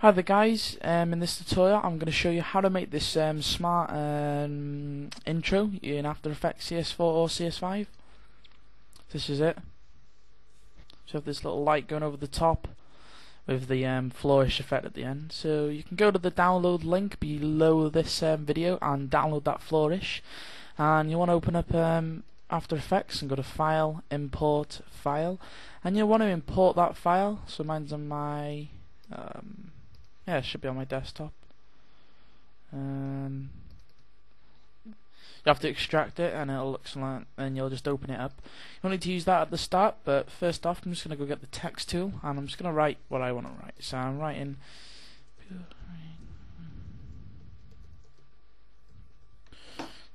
Hi there guys, um, in this tutorial I'm going to show you how to make this um, smart um, intro in After Effects CS4 or CS5. This is it. So have this little light going over the top with the um, flourish effect at the end. So you can go to the download link below this um, video and download that flourish. And you want to open up um, After Effects and go to File, Import, File. And you want to import that file. So mine's on my... Yeah, it should be on my desktop. Um, you have to extract it and it'll look like and you'll just open it up. You want to use that at the start, but first off I'm just going to go get the text tool and I'm just going to write what I want to write. So I'm writing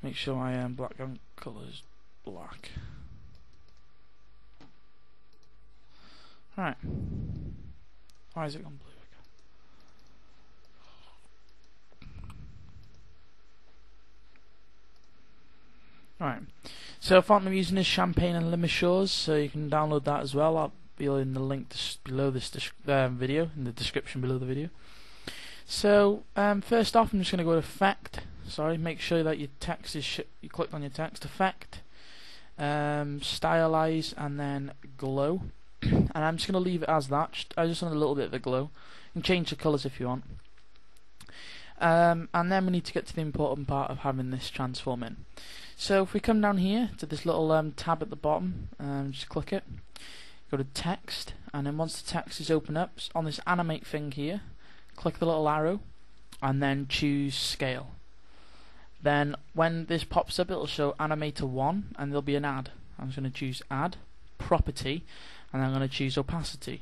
make sure my um, background colour is black. Alright. Why is it gone blue? Right. So font I'm using is Champagne and Limousines, so you can download that as well. I'll be in the link below this um, video, in the description below the video. So um, first off, I'm just going to go to Effect. Sorry, make sure that your text is you clicked on your text Effect, um, Stylize, and then Glow. and I'm just going to leave it as that. I just want a little bit of a glow. You can change the colours if you want. Um, and then we need to get to the important part of having this transform in. So if we come down here to this little um, tab at the bottom, um, just click it, go to text, and then once the text is open up, on this animate thing here, click the little arrow, and then choose scale. Then when this pops up, it'll show animator 1, and there'll be an add. I'm just going to choose add, property, and I'm going to choose opacity.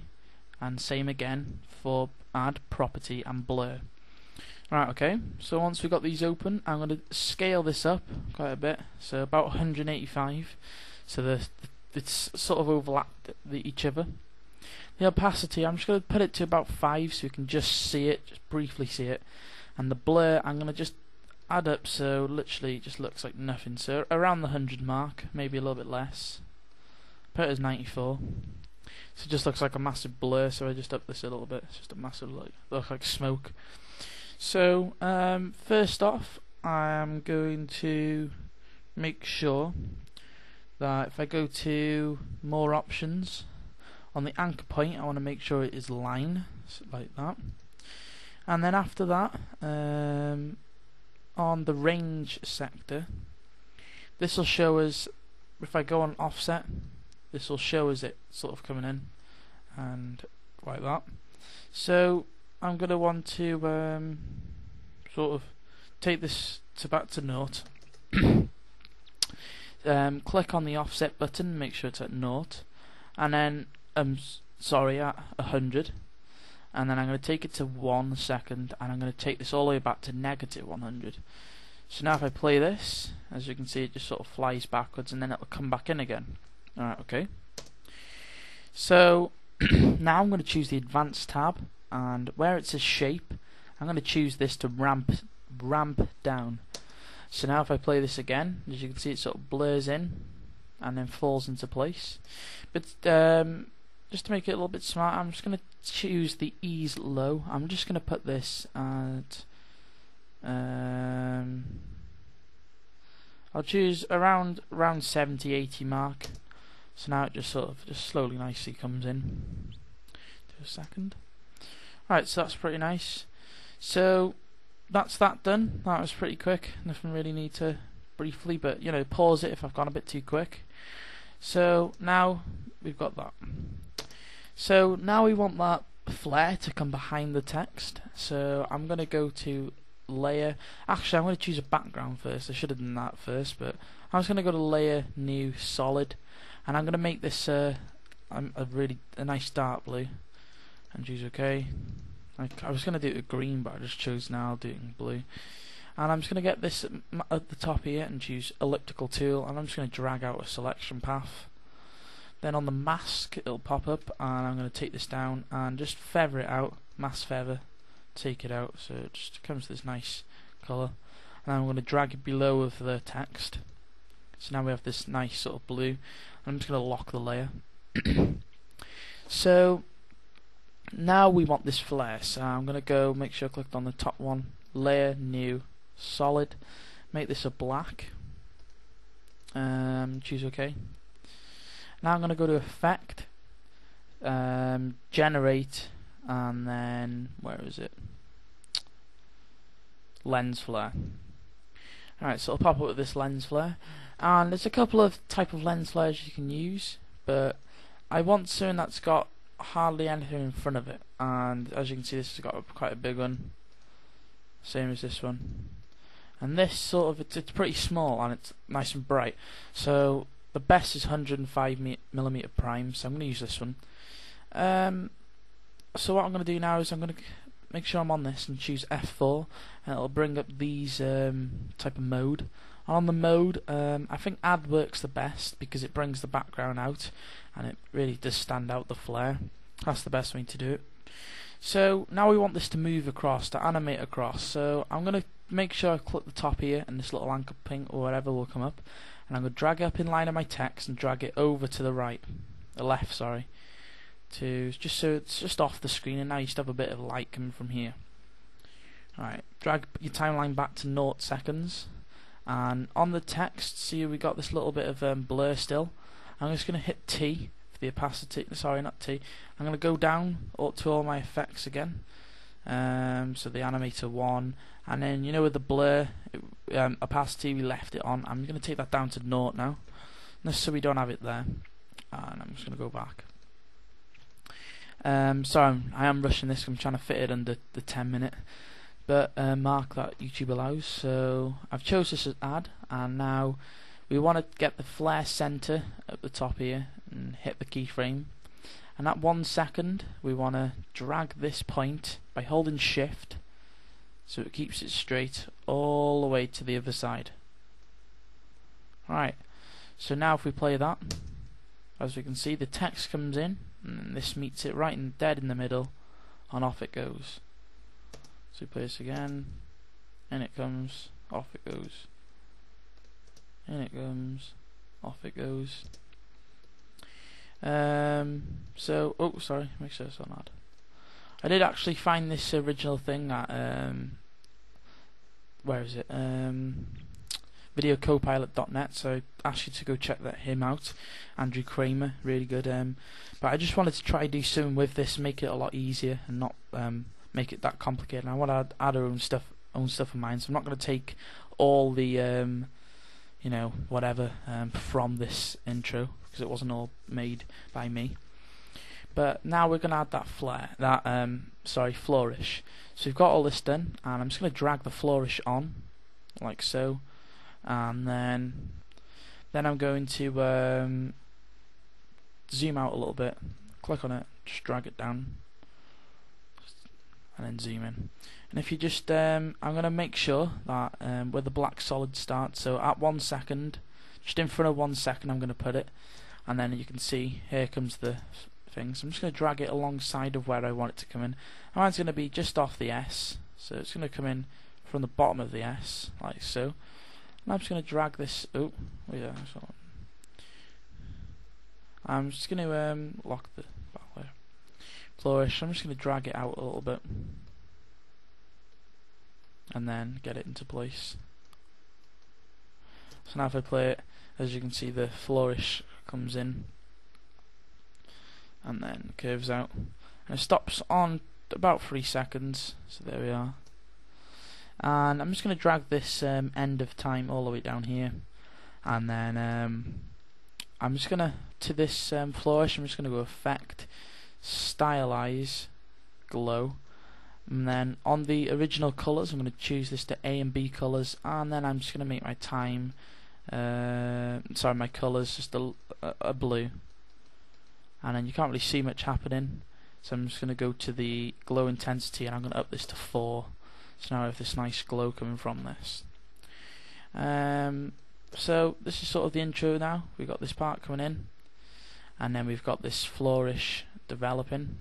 And same again for add, property, and blur. Right, okay, so once we've got these open, I'm going to scale this up quite a bit, so about 185, so the, it's sort of overlapped the, each other. The opacity, I'm just going to put it to about 5 so you can just see it, just briefly see it. And the blur, I'm going to just add up so literally it just looks like nothing. So around the 100 mark, maybe a little bit less. Put it as 94. So it just looks like a massive blur, so I just up this a little bit. It's just a massive, like, look like smoke. So um, first off I am going to make sure that if I go to more options on the anchor point I want to make sure it is line like that. And then after that um, on the range selector this will show us if I go on offset this will show us it sort of coming in and like that. So I'm going to want to um, sort of take this to back to note. um, click on the offset button, make sure it's at naught, and then um sorry at hundred, and then I'm going to take it to one second, and I'm going to take this all the way back to negative 100. So now if I play this, as you can see, it just sort of flies backwards, and then it'll come back in again. Alright, okay. So now I'm going to choose the advanced tab and where it says shape I'm going to choose this to ramp ramp down. So now if I play this again as you can see it sort of blurs in and then falls into place. But um, just to make it a little bit smart I'm just going to choose the ease low. I'm just going to put this at um, I'll choose around around 70 80 mark. So now it just sort of just slowly nicely comes in. Do a second Right, so that's pretty nice. So that's that done. That was pretty quick. Nothing really need to briefly, but you know, pause it if I've gone a bit too quick. So now we've got that. So now we want that flare to come behind the text. So I'm going to go to layer. Actually, I'm going to choose a background first. I should have done that first, but I'm just going to go to layer, new, solid, and I'm going to make this uh, a really a nice dark blue and choose OK. I, I was going to do it green, but I just chose now I'll do it in blue. And I'm just going to get this at the top here and choose elliptical tool, and I'm just going to drag out a selection path. Then on the mask, it'll pop up, and I'm going to take this down and just feather it out, mask feather, take it out, so it just comes this nice colour. And I'm going to drag it below of the text. So now we have this nice sort of blue. I'm just going to lock the layer. so now we want this flare, so I'm going to go make sure I clicked on the top one, layer, new, solid, make this a black, um, choose OK. Now I'm going to go to effect, um, generate, and then, where is it? Lens flare. Alright, so it'll pop up with this lens flare. And there's a couple of type of lens flares you can use, but I want something that's got hardly anything in front of it. And as you can see, this has got quite a big one, same as this one. And this sort of it's, it's pretty small and it's nice and bright. So the best is 105 millimeter prime. So I'm going to use this one. Um, so what I'm going to do now is I'm going to make sure I'm on this and choose F4 and it'll bring up these um, type of mode on the mode um, I think add works the best because it brings the background out and it really does stand out the flare. That's the best way to do it. So now we want this to move across to animate across. So I'm going to make sure I click the top here and this little anchor ping or whatever will come up. And I'm going to drag it up in line of my text and drag it over to the right the left sorry to just so it's just off the screen. And now you still have a bit of light coming from here. Alright drag your timeline back to 0 seconds and on the text see we got this little bit of um, blur still. I'm just going to hit T for the opacity sorry not T. I'm going to go down up to all my effects again. Um, so the animator 1 and then you know with the blur um, opacity we left it on. I'm going to take that down to 0 now. Just so we don't have it there. And I'm just going to go back. Um, sorry, I am rushing this. I'm trying to fit it under the 10 minute, but uh, mark that YouTube allows. So I've chose this as add, and now we want to get the flare center at the top here and hit the keyframe. And at one second, we want to drag this point by holding Shift, so it keeps it straight all the way to the other side. Right. So now if we play that, as we can see, the text comes in and this meets it right in dead in the middle and off it goes so this again and it comes off it goes and it comes off it goes um, so oh sorry make sure it's on add I did actually find this original thing at um, where is it um, videocopilot.net. So I ask you to go check that him out. Andrew Kramer, really good. Um, but I just wanted to try to do something with this, make it a lot easier and not um, make it that complicated. And I want to add, add our own stuff, own stuff of mine. So I'm not going to take all the, um, you know, whatever um, from this intro because it wasn't all made by me. But now we're going to add that flare, that um, sorry, flourish. So we've got all this done, and I'm just going to drag the flourish on, like so and then then I'm going to um, zoom out a little bit click on it just drag it down and then zoom in and if you just um, I'm going to make sure that um, where the black solid starts so at one second just in front of one second I'm going to put it and then you can see here comes the thing so I'm just going to drag it alongside of where I want it to come in and mine's going to be just off the S so it's going to come in from the bottom of the S like so and I'm just going to drag this. Oh, yeah. I'm just going to um, lock the flourish. I'm just going to drag it out a little bit, and then get it into place. So now if I play it, as you can see, the flourish comes in, and then curves out, and it stops on about three seconds. So there we are and I'm just going to drag this um, end of time all the way down here and then um, I'm just going to to this um, flourish I'm just going to go effect stylize glow and then on the original colors I'm going to choose this to A and B colors and then I'm just going to make my time uh, sorry my colors just a, a, blue and then you can't really see much happening so I'm just going to go to the glow intensity and I'm going to up this to 4 so now I have this nice glow coming from this. Um, so this is sort of the intro now. We've got this part coming in, and then we've got this flourish developing,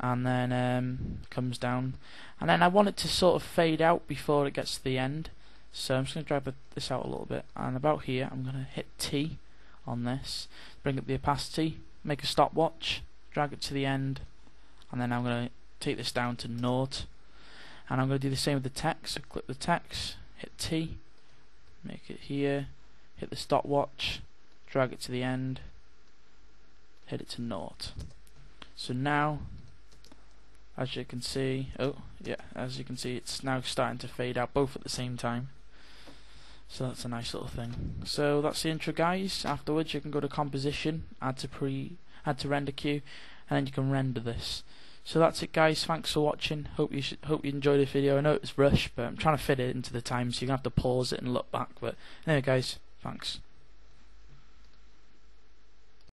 and then um, comes down, and then I want it to sort of fade out before it gets to the end. So I'm just going to drag this out a little bit, and about here I'm going to hit T on this, bring up the opacity, make a stopwatch, drag it to the end, and then I'm going to take this down to naught. And I'm going to do the same with the text so click the text hit T make it here hit the stopwatch drag it to the end hit it to naught so now as you can see oh yeah as you can see it's now starting to fade out both at the same time. So that's a nice little thing. So that's the intro guys. Afterwards you can go to composition add to pre add to render queue and then you can render this. So that's it guys, thanks for watching, hope you hope you enjoyed the video, I know it was rushed but I'm trying to fit it into the time so you're to have to pause it and look back, but anyway guys, thanks.